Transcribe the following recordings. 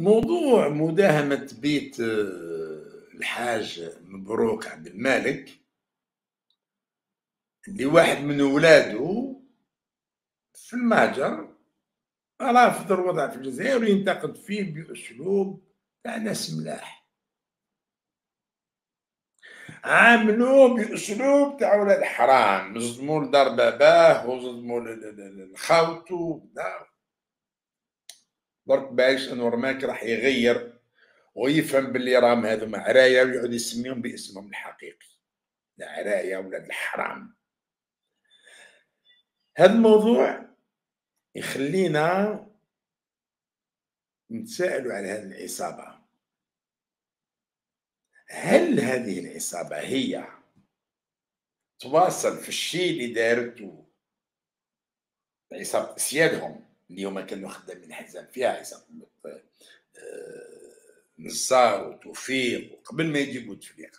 موضوع مداهمة بيت آه، الحاج مبروك عبد المالك اللي واحد من ولاده في المهجر رافض الوضع في الجزائر وينتقد فيه بأسلوب تاع ناس ملاح. عاملوه بأسلوب تاع ولاد حرام نصدموا لدار باباه وصدموا لخاوتو درك باش انور ماك راح يغير ويفهم باللي راهم هذوما عرايا ويعود يسميهم باسمهم الحقيقي. العرايا ولاد الحرام. هذا الموضوع يخلينا نتساءلوا على هذه العصابة. هل هذه العصابة هي تواصل في الشيء اللي دارته عصابة سيادهم؟ اللي هما كانوا خدامين حزام فيها عصابة آه، نصار وتوفيق قبل ما يجي بوتفليقة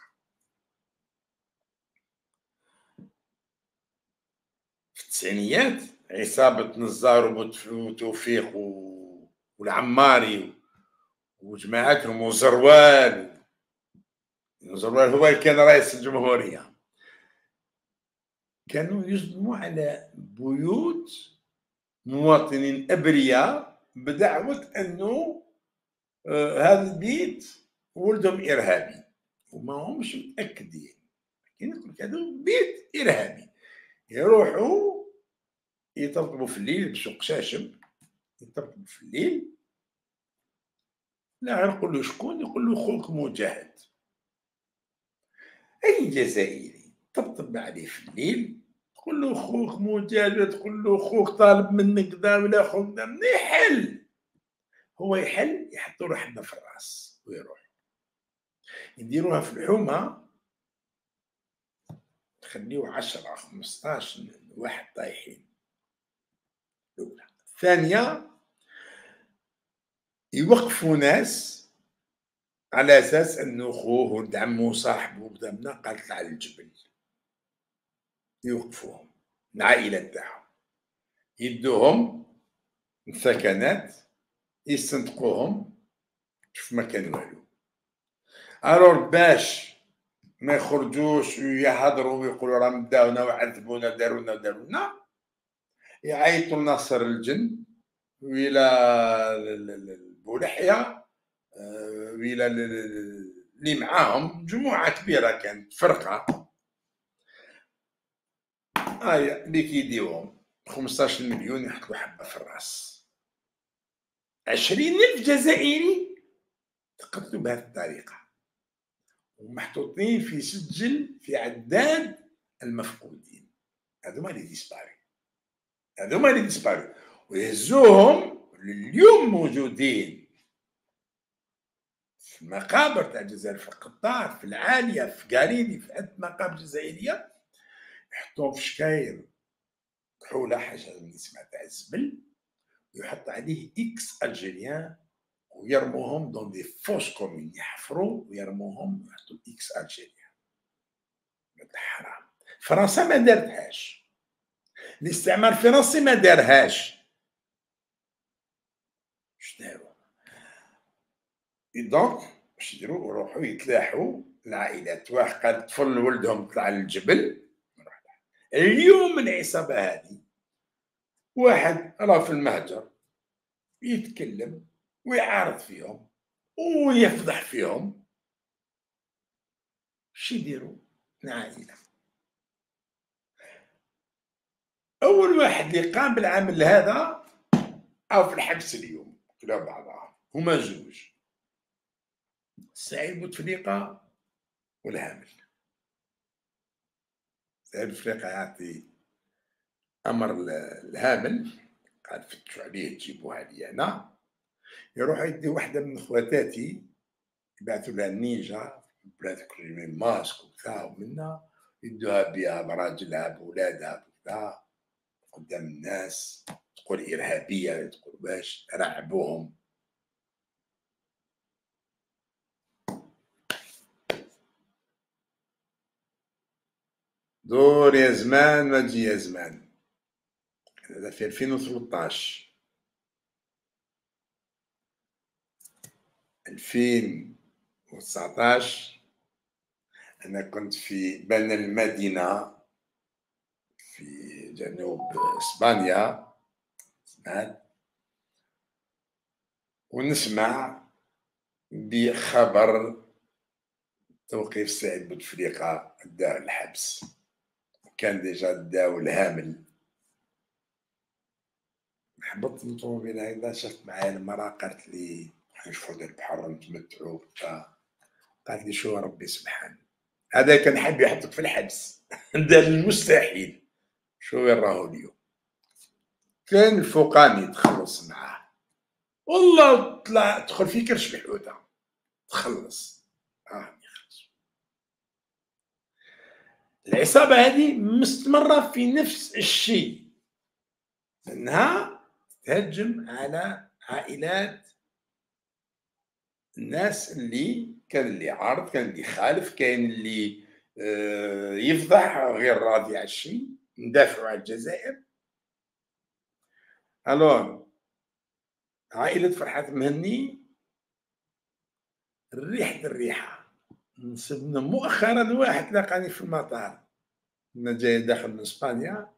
في التسعينيات عصابة نزار وتوفيق والعماري وجماعتهم وزروال. زروال هو اللي كان رئيس الجمهورية. كانوا يصدموا على بيوت مواطنين أبرياء بدعوة أنه آه هذا البيت ولدهم إرهابي وما همش متأكدين. لكن يقول هذا بيت إرهابي. يروحوا يطرطبوا في الليل يلبسوا قشاشم يطرطبوا في الليل. لا يقول له شكون؟ يقول له خوك مجاهد. أي جزائري طبطب عليه في الليل؟ تقول له خوك مجاهد تقول له خوك طالب منك ذا ولا خوك من يحل؟ هو يحل يحطوا له حبه في الراس ويروح يديروها في الحومة. تخليو عشرة خمسطاش واحد طايحين. الأولى. الثانية يوقفوا ناس على أساس أنه خوه ولد عمه وصاحبه قالت على الجبل. يوقفوهم العائلة تاعهم. يدوهم السكنات يستنطقوهم شوف ما كان والو الور باش ما يخرجوش ويهضروا ويقولوا راهم داونا وعذبونا دارونا دارونا يعيطوا لناصر الجن ويلا بولحية آه، ويلا اللي معاهم مجموعة كبيرة كانت فرقة. آية اللي كيديوهم 15 مليون يحطوا حبة في الراس. عشرين ألف جزائري تقتلوا بهذه الطريقة. ومحطوطين في سجل في عداد المفقودين. هذوما اللي disparus هذوما اللي disparus ويهزوهم لليوم موجودين. في المقابر تاع الجزائر في القطار في العالية في قاريني في عدة مقابر جزائرية. يحطوهم في شكاير. كحولة حاجة من اسمها تاع الزبل ويحط عليه X algérien ويرموهم dans des fosses communes يحفروا ويرموهم ويحطوا X algérien. حرام. فرنسا ما دارتهاش. الاستعمار الفرنسي ما دارهاش. اش داروا؟ دونك اش يديروا يروحوا يتلاحوا. العائلات واحد قال طفل ولدهم طلع للجبل اليوم العصابه هذه. واحد راه في المهجر يتكلم ويعارض فيهم ويفضح فيهم. شو يديروا؟ العائله أول واحد اللي قام بالعمل هذا أو في الحبس اليوم كلا بعضها. هما زوج سعيد بوتفليقه والهامل. سعيد بوتفليقه يعطي أمر الهامل قال فتشوا عليه تجيبوها لي أنا يروح يدي واحدة من خواتاتي يبعثوا لها النيجا بلاد كل ماسك وكذا ومنا. يدوها بها براجلها بولادها وكذا. قدام الناس تقول إرهابية تقول باش رعبوهم دور يا زمان ما تجي يا زمان. هذا في 2013 2019 أنا كنت في بين المدينة في جنوب إسبانيا سمعت ونسمع بخبر توقيف سعيد بوتفليقة دار الحبس. كان ديجا داو الهامل. هبطت من الطوموبيل هكذا شفت معايا المرأة قالت لي نشوفوا هذا البحر نتمتعوا قالت لي شو ربي سبحان. هذا كان حاب يحطك في الحبس. دار المستحيل. شو وين راهو اليوم؟ كان الفوقاني تخلص معاه. والله طلع تدخل في كرش بحوته تخلص. آه. يخلص العصابة هذه مستمرة في نفس الشيء انها تهجم على عائلات الناس اللي كان اللي عارض كان اللي خالف كان اللي آه، يفضح غير راضي على الشيء ندافعوا على الجزائر. الون عائلة فرحات مهني ريحة الريحة. نصبنا مؤخرا واحد لقاني في المطار. أنا جاي داخل من إسبانيا.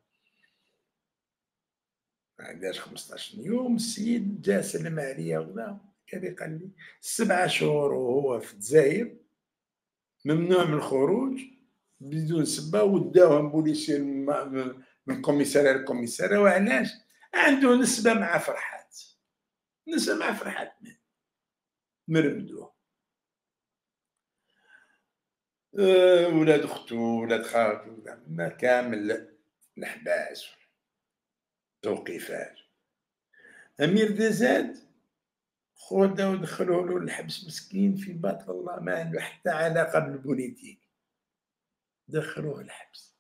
ما عندهاش 15 يوم السيد جا سلم عليا ولا كان قال لي سبعة شهور وهو في الجزائر. ممنوع من الخروج بدون سبة وداوهم بوليسي من كوميسارية لكوميسارية. وعلاش؟ عنده نسبة مع فرحات. نسبة مع فرحات مرمدوه ولاد أختو ولاد خالته كامل الحباس توقيفات. أمير دزاد خودا ودخلوا له الحبس مسكين في باطل الله ما عنده حتى علاقة بالبوليتيك. دخلوه الحبس.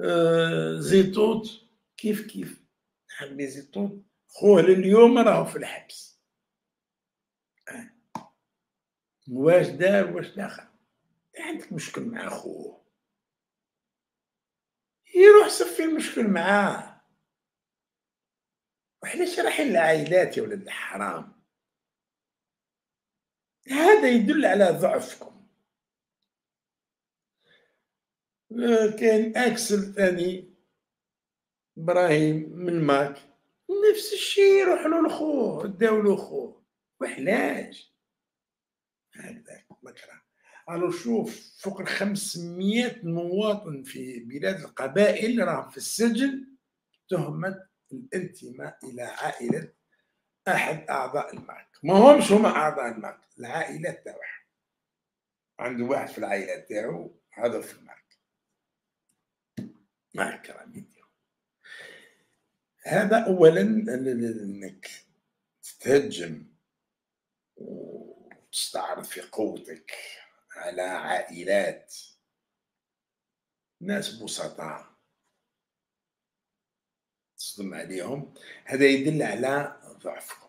آه زيتوت كيف كيف؟ حبي زيتوت خوه لليوم راهو في الحبس. آه. واش دار واش دخل؟ عندك مشكل مع خوه يروح صفي المشكل معاه. وعلاش رايحين العائلات يا ولد الحرام. هذا يدل على ضعفكم. كان اكسل ثاني إبراهيم من ماك نفس الشيء يروح له لخوه داو له خوه وعلاش هكذا مكره ألو شوف فوق ال 500 مواطن في بلاد القبائل راهم في السجن تهمة الانتماء إلى عائلة أحد أعضاء المارك ما همش هما أعضاء المارك العائلة تاعها عنده واحد في العائلة تاعو هذا في المارك مع الكرامي هذا أولا أنك تتهجم وتستعرض في قوتك. على عائلات. ناس بسطاء. تصدم عليهم. هذا يدل على ضعفكم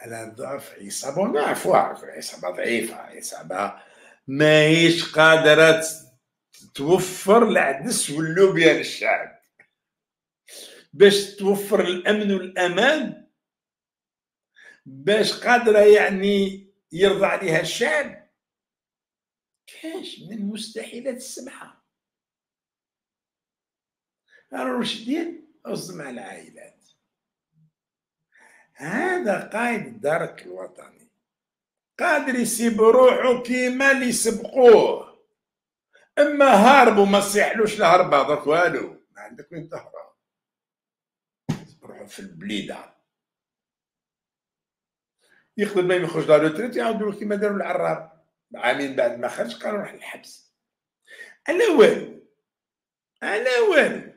على ضعف عصابة. ونعرفوا عصابة ضعيفة عصابة ماهيش قادرة توفر العدس واللوبيا للشعب باش توفر الأمن والأمان باش قادرة يعني يرضى عليها الشعب. كاش من المستحيلات السبعة الرشدين قصد مع العائلات. هذا قائد الدرك الوطني. قادر يسيب روحه كيما اللي يسبقوه. إما هارب وما صيحلوش الهربة درك والو ما عندك وين تهرب. روحوا في البليدة. يقدر ما يخرج دار روتريت يعاودوا كيما داروا العراب. عامين بعد ما خرج قالوا روح للحبس. على والو؟ على والو؟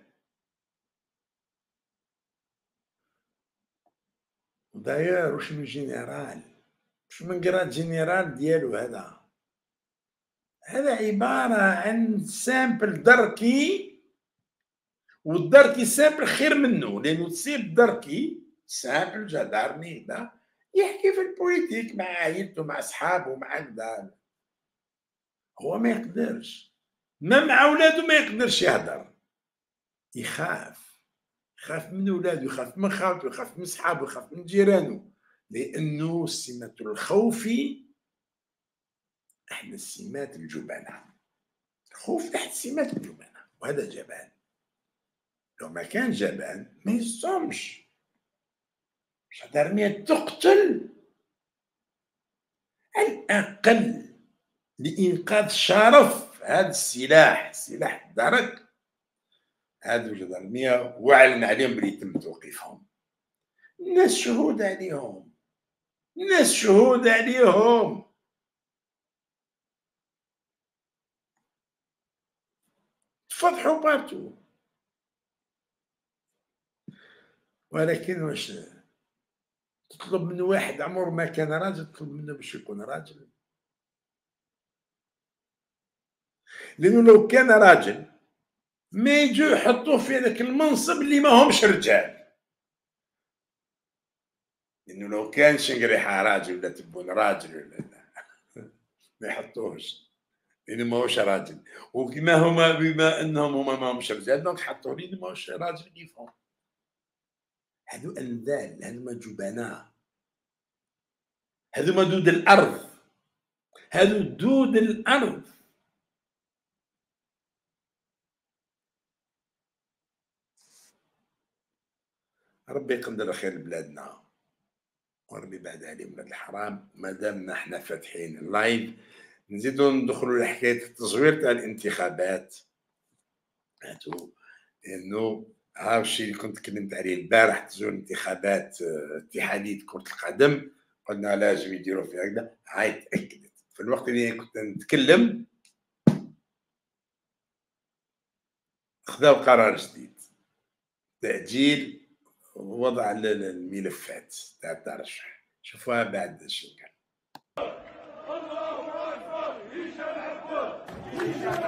داير واش من جينيرال واش من قرات جينيرال ديالو هذا. هذا عبارة عن سامبل دركي والدركي سامبل خير منه لأنه تصيب دركي سامبل جدارني ده يحكي في البوليتيك مع عائلته مع أصحابه مع كذا هو ما يقدرش. ما مع أولاده ما يقدرش يهدر يخاف. يخاف من ولاده يخاف من خالته يخاف من صحابه يخاف من جيرانه لأنه سمة الخوف احد السمات الجبنه الخوف احد السمات الجبنه وهذا جبان. لو ما كان جبان ما يصومش. جدارمية تقتل. الأقل لإنقاذ شرف هذا السلاح سلاح الدرك. هذو الجدارمية وعلن عليهم بلي يتم توقيفهم. الناس شهود عليهم. الناس شهود عليهم. تفضحوا بارتو. ولكن واش تطلب من واحد عمر ما كان راجل تطلب منه باش يكون راجل. لأنه لو كان راجل ما يجوا يحطوه في هذاك المنصب اللي ما همش رجال. لأنه لو كان شنقريحه راجل ولا تبون راجل ولا ما يحطوهش. لأنه ما هوش راجل. وكما هما بما أنهم هما ما همش رجال دونك حطوه لأنه ما هوش راجل كيفهم هذو أنذال هذوما جبناء هذوما دود الأرض. هذو دود الأرض. ربي يقدر خير لبلادنا وربي بعد عليهم ولاد الحرام. ما دامنا إحنا فاتحين اللايف نزيدو ندخلوا لحكاية التزوير تاع الانتخابات. هاتو لأنه ها الشيء اللي كنت تكلمت عليه البارح تزور انتخابات آه، اتحاديه كرة القدم. قلنا لازم يديروا في هكذا. هاي تأكدت. في الوقت اللي كنت نتكلم خذاو قرار جديد. تأجيل وضع الملفات تاع الترشح شوفوها بعد الشنقه الله أكبر هشام عبود هشام